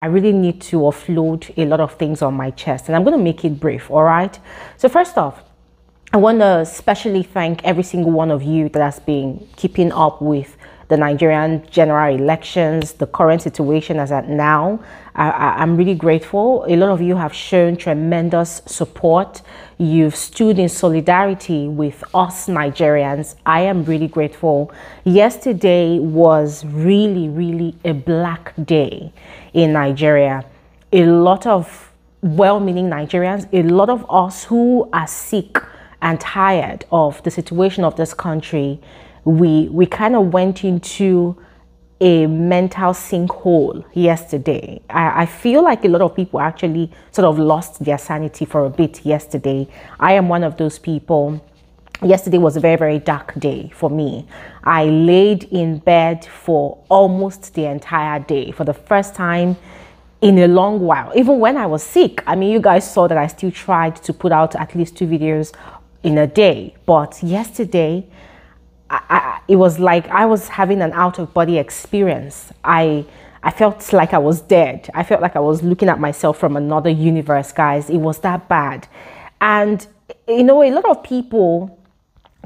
I really need to offload a lot of things on my chest and I'm going to make it brief, all right? So, first off, I want to especially thank every single one of you that has been keeping up with the Nigerian general elections, the current situation as at now. I, am really grateful. A lot of you have shown tremendous support. You've stood in solidarity with us Nigerians. I am really grateful. Yesterday was really, really a black day in Nigeria. A lot of well meaning Nigerians, a lot of us who are sick and tired of the situation of this country, we, we kind of went into a mental sinkhole yesterday. I, I, feel like a lot of people actually sort of lost their sanity for a bit yesterday. I am one of those people. Yesterday was a very, very dark day for me. I laid in bed for almost the entire day for the first time in a long while. Even when I was sick, I mean, you guys saw that I still tried to put out at least two videos in a day. But yesterday, I, I, it was like I was having an out of body experience. I I felt like I was dead. I felt like I was looking at myself from another universe, guys. It was that bad. And you know, a lot of people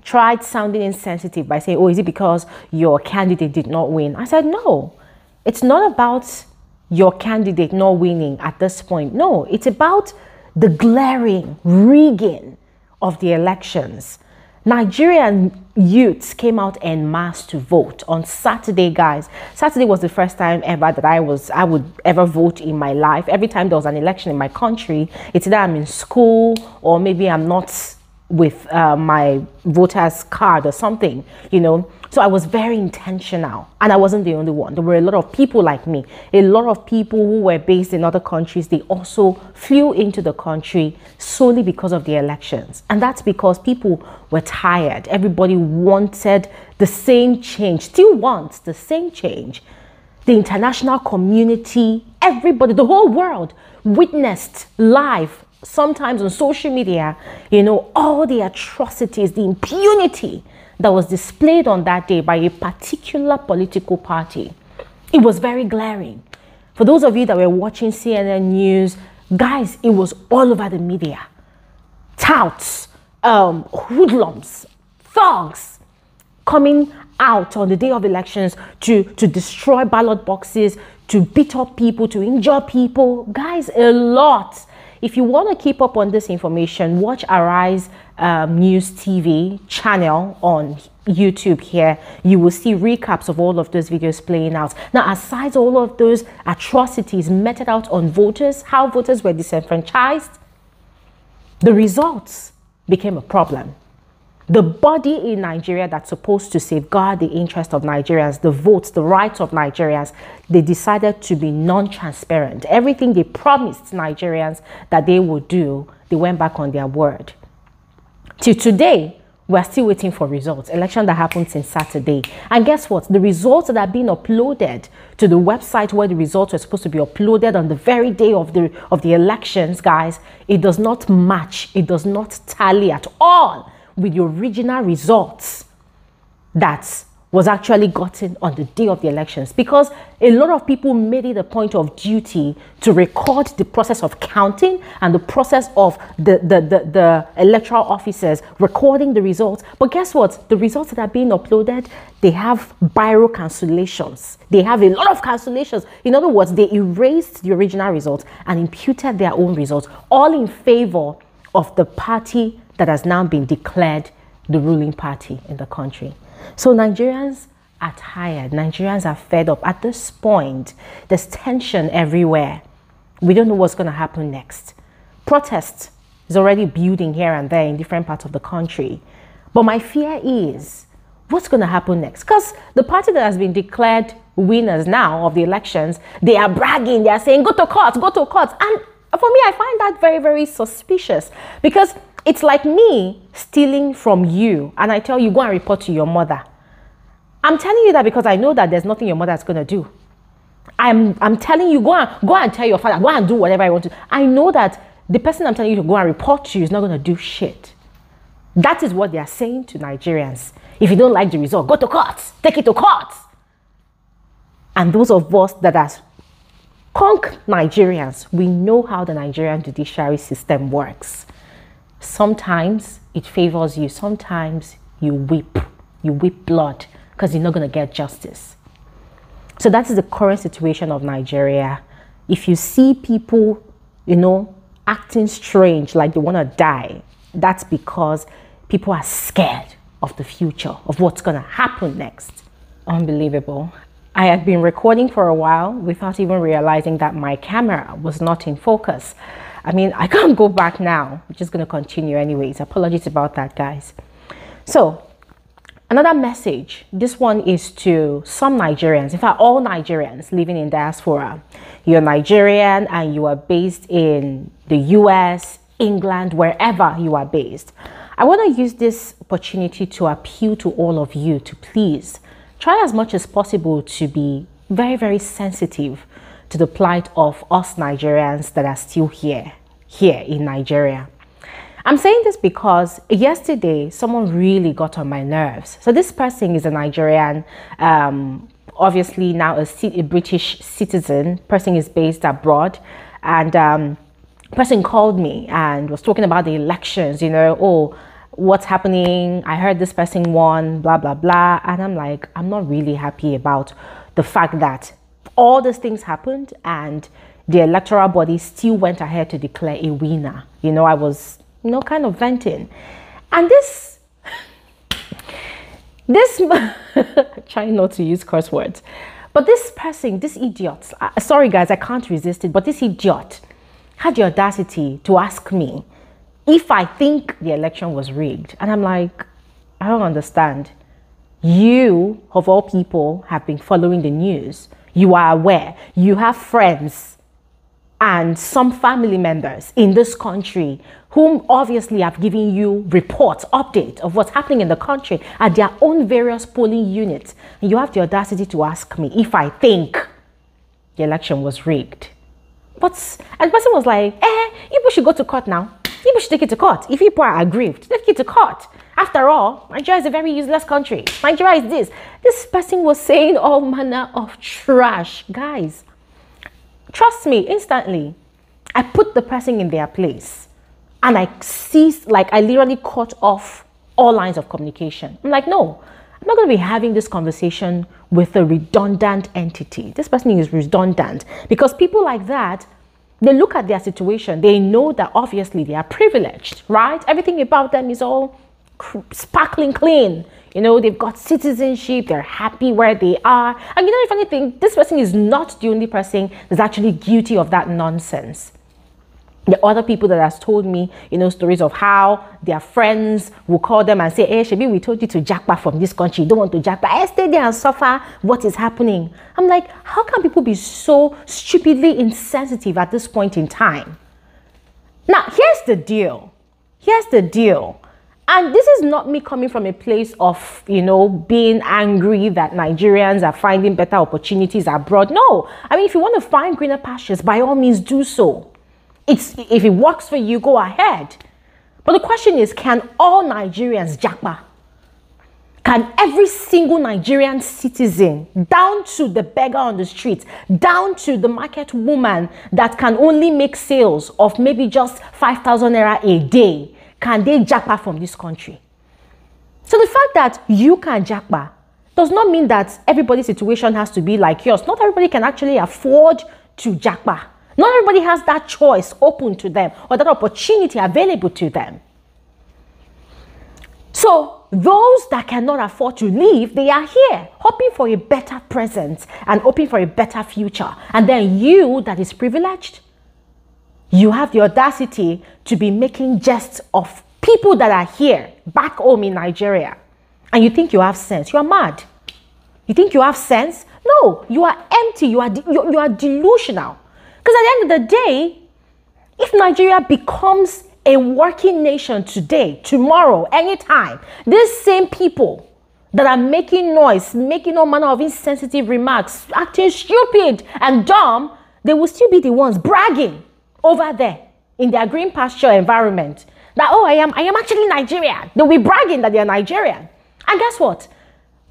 tried sounding insensitive by saying, "Oh, is it because your candidate did not win?" I said, "No. It's not about your candidate not winning at this point. No, it's about the glaring rigging of the elections." Nigerian youths came out en masse to vote on Saturday, guys. Saturday was the first time ever that I was I would ever vote in my life. Every time there was an election in my country, it's either I'm in school or maybe I'm not with uh, my voter's card or something, you know. So I was very intentional, and I wasn't the only one. There were a lot of people like me, a lot of people who were based in other countries. They also flew into the country solely because of the elections. And that's because people were tired. Everybody wanted the same change, still wants the same change. The international community, everybody, the whole world witnessed live sometimes on social media, you know, all the atrocities, the impunity that was displayed on that day by a particular political party. It was very glaring. For those of you that were watching CNN News, guys, it was all over the media. Touts, um, hoodlums, thugs coming out on the day of elections to, to destroy ballot boxes, to beat up people, to injure people. Guys, a lot if you want to keep up on this information, watch Arise um, News TV channel on YouTube here. You will see recaps of all of those videos playing out. Now, aside all of those atrocities meted out on voters, how voters were disenfranchised, the results became a problem the body in Nigeria that's supposed to safeguard the interest of Nigerians, the votes, the rights of Nigerians, they decided to be non transparent. Everything they promised Nigerians that they would do, they went back on their word. Till today, we're still waiting for results. Election that happened since Saturday. And guess what? The results that are being uploaded to the website where the results were supposed to be uploaded on the very day of the of the elections, guys, it does not match. It does not tally at all with the original results that was actually gotten on the day of the elections because a lot of people made it a point of duty to record the process of counting and the process of the, the, the, the, electoral officers recording the results. But guess what? The results that are being uploaded, they have biro cancellations. They have a lot of cancellations. In other words, they erased the original results and imputed their own results, all in favor of the party that has now been declared the ruling party in the country. So Nigerians are tired. Nigerians are fed up. At this point, there's tension everywhere. We don't know what's going to happen next. Protest is already building here and there in different parts of the country. But my fear is what's going to happen next? Because the party that has been declared winners now of the elections, they are bragging, they are saying, go to court, go to court. And for me, I find that very, very suspicious because it's like me stealing from you and I tell you, go and report to your mother. I'm telling you that because I know that there's nothing your mother is going to do. I'm, I'm telling you, go and, go and tell your father, go and do whatever I want to. I know that the person I'm telling you to go and report to is not going to do shit. That is what they are saying to Nigerians. If you don't like the result, go to court, take it to court. And those of us that are Conk Nigerians, we know how the Nigerian judiciary system works. Sometimes it favors you, sometimes you weep, you weep blood because you're not going to get justice. So that is the current situation of Nigeria. If you see people, you know, acting strange, like they want to die, that's because people are scared of the future, of what's going to happen next. Unbelievable. I had been recording for a while without even realizing that my camera was not in focus. I mean, I can't go back now. I'm just going to continue anyways. Apologies about that, guys. So, another message. This one is to some Nigerians, in fact, all Nigerians living in diaspora. You're Nigerian and you are based in the US, England, wherever you are based. I want to use this opportunity to appeal to all of you to please try as much as possible to be very, very sensitive to the plight of us Nigerians that are still here, here in Nigeria. I'm saying this because yesterday someone really got on my nerves. So this person is a Nigerian, um, obviously now a, a, British citizen. Person is based abroad, and um, person called me and was talking about the elections. You know, oh what's happening. I heard this person won, blah, blah, blah. And I'm like, I'm not really happy about the fact that all these things happened and the electoral body still went ahead to declare a winner. You know, I was, you know, kind of venting. And this, this, trying not to use curse words, but this person, this idiot, uh, sorry guys, I can't resist it, but this idiot had the audacity to ask me if I think the election was rigged, and I'm like, I don't understand. You, of all people, have been following the news. You are aware. You have friends and some family members in this country whom obviously have given you reports, update of what's happening in the country at their own various polling units. And you have the audacity to ask me if I think the election was rigged. But, and the person was like, eh, you should go to court now. People should take it to court. If people are aggrieved, take it to court. After all, Nigeria is a very useless country. Nigeria is this. This person was saying all manner of trash. Guys, trust me, instantly, I put the person in their place and I ceased, like, I literally cut off all lines of communication. I'm like, no, I'm not going to be having this conversation with a redundant entity. This person is redundant because people like that they look at their situation, they know that obviously they are privileged, right? Everything about them is all sparkling clean. You know, they've got citizenship, they're happy where they are. And you know, the funny thing, this person is not the only person that's actually guilty of that nonsense the other people that has told me, you know, stories of how their friends will call them and say, Hey, Shebi, we told you to jackpot from this country. You don't want to jackpot. I eh, stay there and suffer what is happening. I'm like, how can people be so stupidly insensitive at this point in time? Now, here's the deal. Here's the deal. And this is not me coming from a place of, you know, being angry that Nigerians are finding better opportunities abroad. No. I mean, if you want to find greener pastures, by all means do so. It's, if it works for you, go ahead. But the question is can all Nigerians jackpot? Can every single Nigerian citizen, down to the beggar on the street, down to the market woman that can only make sales of maybe just 5,000 naira a day, can they jackpot from this country? So the fact that you can jackpot does not mean that everybody's situation has to be like yours. Not everybody can actually afford to jackpot. Not everybody has that choice open to them or that opportunity available to them. So, those that cannot afford to leave, they are here, hoping for a better present and hoping for a better future. And then you, that is privileged, you have the audacity to be making jests of people that are here, back home in Nigeria. And you think you have sense. You are mad. You think you have sense? No, you are empty. You are, you, you are delusional. Because at the end of the day, if Nigeria becomes a working nation today, tomorrow, anytime, these same people that are making noise, making all manner of insensitive remarks, acting stupid and dumb, they will still be the ones bragging over there in their green pasture environment that, oh, I am, I am actually Nigerian. They'll be bragging that they're Nigerian. And guess what?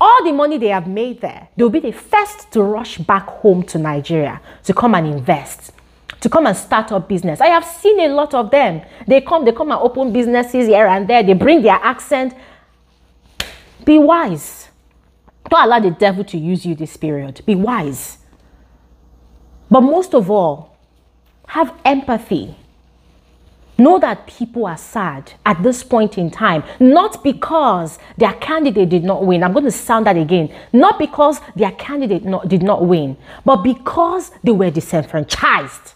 all the money they have made there, they'll be the first to rush back home to Nigeria to come and invest, to come and start up business. I have seen a lot of them. They come, they come and open businesses here and there. They bring their accent. Be wise. Don't allow the devil to use you this period. Be wise. But most of all, have empathy Know that people are sad at this point in time, not because their candidate did not win. I'm going to sound that again. Not because their candidate not, did not win, but because they were disenfranchised.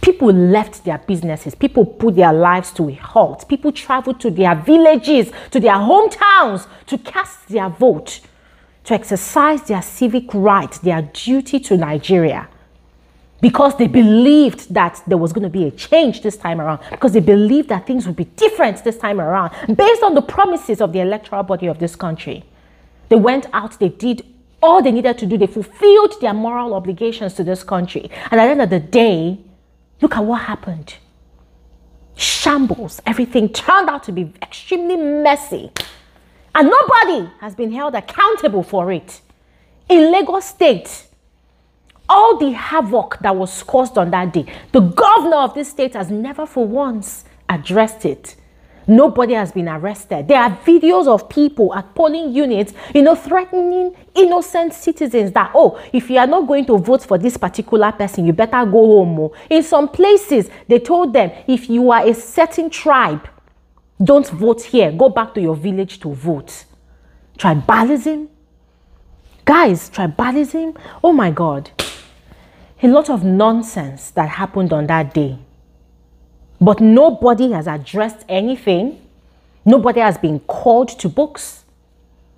People left their businesses. People put their lives to a halt. People traveled to their villages, to their hometowns to cast their vote, to exercise their civic right, their duty to Nigeria because they believed that there was going to be a change this time around, because they believed that things would be different this time around, based on the promises of the electoral body of this country. They went out, they did all they needed to do, they fulfilled their moral obligations to this country. And at the end of the day, look at what happened. Shambles, everything turned out to be extremely messy. And nobody has been held accountable for it. In Lagos State, all the havoc that was caused on that day, the governor of this state has never for once addressed it. Nobody has been arrested. There are videos of people at polling units, you know, threatening innocent citizens that, oh, if you are not going to vote for this particular person, you better go home. Oh. In some places, they told them, if you are a certain tribe, don't vote here. Go back to your village to vote. Tribalism? Guys, tribalism? Oh my God a lot of nonsense that happened on that day. But nobody has addressed anything. Nobody has been called to books.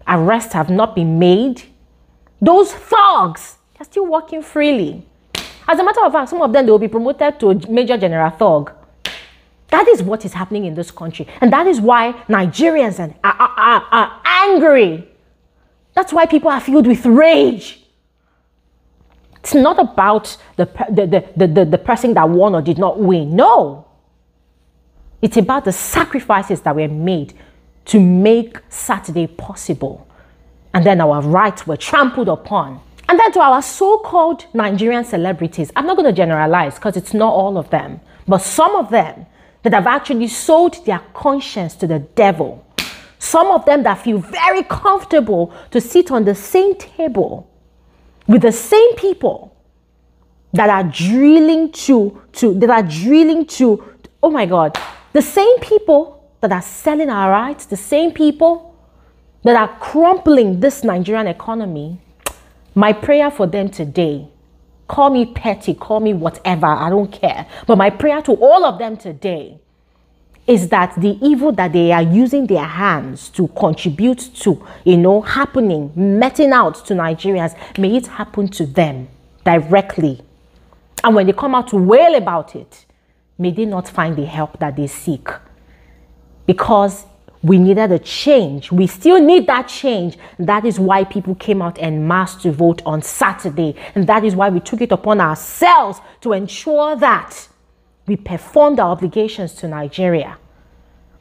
Arrests have not been made. Those thugs are still working freely. As a matter of fact, some of them they will be promoted to Major General Thug. That is what is happening in this country. And that is why Nigerians are, are, are, are angry. That's why people are filled with rage. It's not about the, the, the, the, the person that won or did not win. No. It's about the sacrifices that were made to make Saturday possible. And then our rights were trampled upon. And then to our so called Nigerian celebrities, I'm not going to generalize because it's not all of them, but some of them that have actually sold their conscience to the devil. Some of them that feel very comfortable to sit on the same table with the same people that are drilling to, to that are drilling to, oh my God, the same people that are selling our rights, the same people that are crumpling this Nigerian economy, my prayer for them today, call me petty, call me whatever, I don't care. But my prayer to all of them today is that the evil that they are using their hands to contribute to, you know, happening, meting out to Nigerians, may it happen to them directly. And when they come out to wail about it, may they not find the help that they seek. Because we needed a change. We still need that change. That is why people came out en masse to vote on Saturday. And that is why we took it upon ourselves to ensure that we performed our obligations to Nigeria.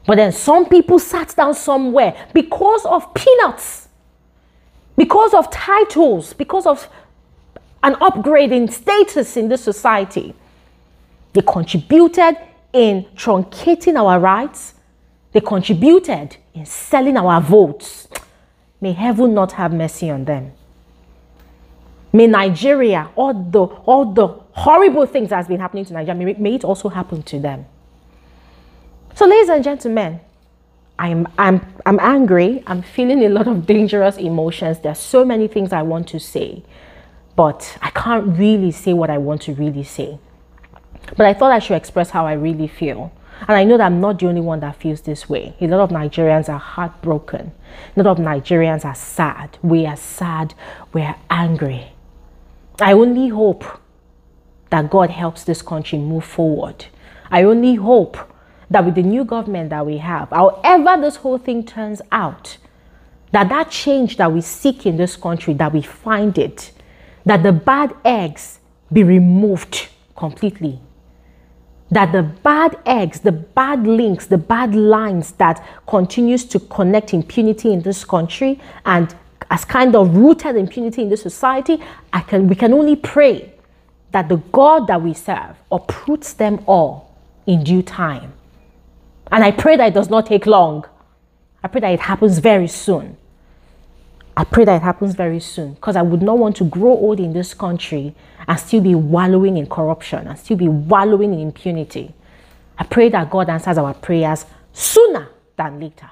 But then some people sat down somewhere because of peanuts, because of titles, because of an upgrade in status in this society. They contributed in truncating our rights. They contributed in selling our votes. May heaven not have mercy on them. May Nigeria, all the, all the horrible things that has been happening to Nigeria, may, may it also happen to them. So, ladies and gentlemen, I'm, I'm, I'm angry. I'm feeling a lot of dangerous emotions. There's so many things I want to say, but I can't really say what I want to really say. But I thought I should express how I really feel. And I know that I'm not the only one that feels this way. A lot of Nigerians are heartbroken. A lot of Nigerians are sad. We are sad. We are angry. I only hope that God helps this country move forward. I only hope that with the new government that we have, however this whole thing turns out, that that change that we seek in this country, that we find it, that the bad eggs be removed completely. that the bad eggs, the bad links, the bad lines that continues to connect impunity in this country and as kind of rooted impunity in this society, I can we can only pray that the God that we serve uproots them all in due time. And I pray that it does not take long. I pray that it happens very soon. I pray that it happens very soon because I would not want to grow old in this country and still be wallowing in corruption and still be wallowing in impunity. I pray that God answers our prayers sooner than later.